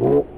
Oh.